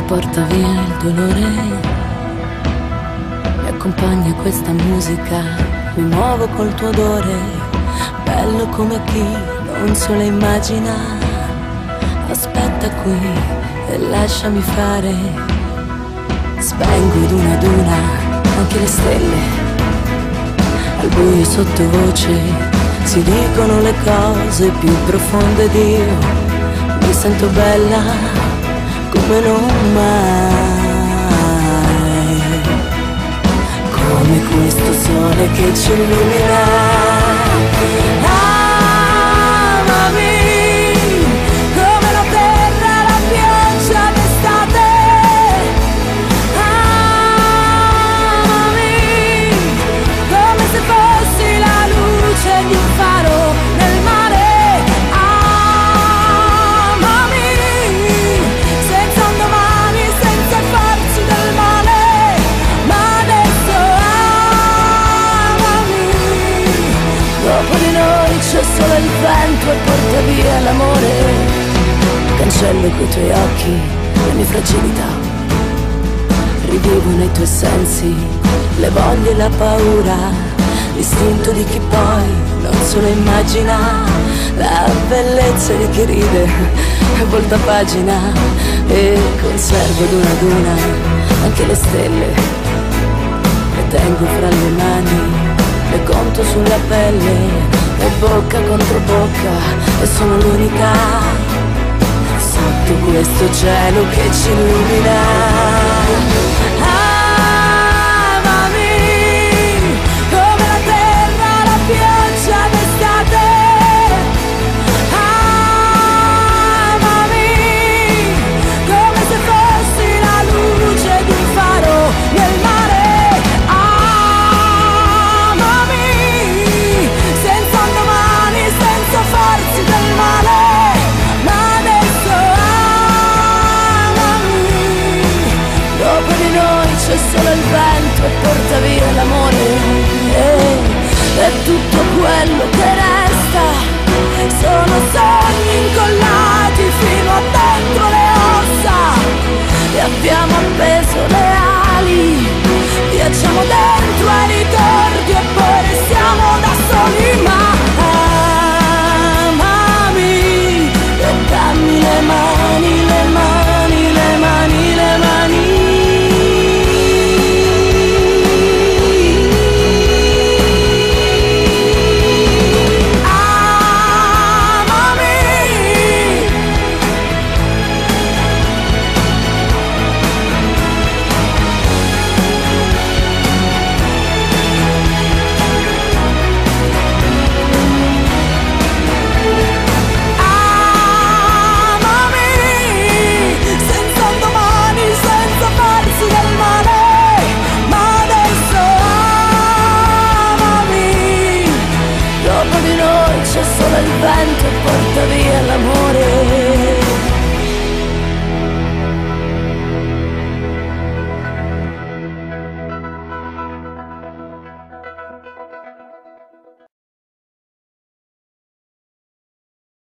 porta via il dolore. Mi accompagna questa musica, mi muovo col tuo odore, bello come chi non se lo immagina. Aspetta qui e lasciami fare, spengo ad una ad una anche le stelle. Al buio sottovoce si dicono le cose più profonde di io, mi sento bella non mai, come questo sole che ci illumina. Solo il vento e porta via l'amore. Cancello coi tuoi occhi le mie fragilità. Rivivo nei tuoi sensi le voglie e la paura, l'istinto di chi poi non se lo immagina. La bellezza di chi ride volta pagina e conservo ad una ad una anche le stelle. Le tengo fra le mani, le conto sulla pelle e bocca contro bocca e sono l'unica sotto questo cielo che ci illumina. solo il vento e porta via l'amore.